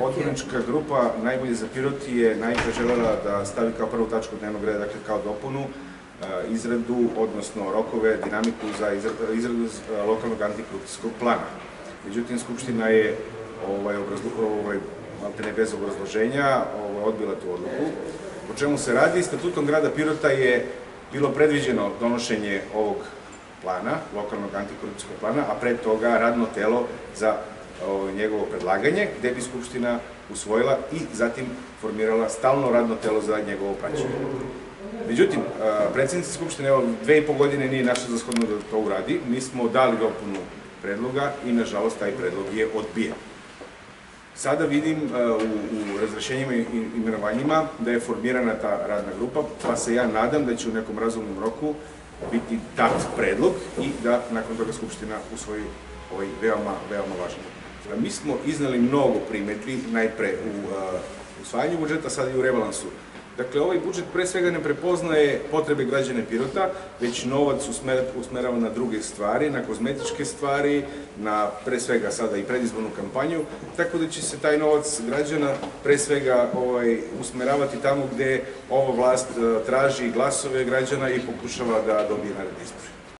Odbornička grupa Najbolje za Piroti je najpre želela da stavi kao prvu tačku dnevnog reda, dakle kao dopunu, e, izradu, odnosno rokove, dinamiku za izra- izradu e, lokalnog antikorupcijskog plana. Međutim, Skupština je ovaj, obrazlo, ovaj, maltene bez obrazloženja ovaj, odbila tu odluku. O čemu se radi? Statutom grada Pirota je bilo predviđeno donošenje ovog plana, lokalnog antikorupcijskog plana, a pre toga radno telo za njegovo predlaganje, gde bi Skupština usvojila i zatim formirala stalno radno telo za njegovo praćenje. Međutim, a, predsednica Skupštine evo, dve i po godine nije našla za shodno da to uradi. Mi smo dali dopunu predloga i, nažalost, taj predlog je odbijen. Sada vidim u, u razrešenjima i imenovanjima da je formirana ta radna grupa, pa se ja nadam da će u nekom razumnom roku biti dat predlog i da nakon toga Skupština usvoji ovaj veoma, veoma važan. Mi smo iznali mnogo primetbi, najpre u a, usvajanju budžeta, sad i u rebalansu. Dakle, ovaj budžet pre svega ne prepoznaje potrebe građane Pirota, već novac usmer, usmerava na druge stvari, na kozmetičke stvari, na pre svega sada i predizbornu kampanju, tako da će se taj novac građana pre svega ovaj, usmeravati tamo gde ova vlast eh, traži glasove građana i pokušava da dobije naredne izbore.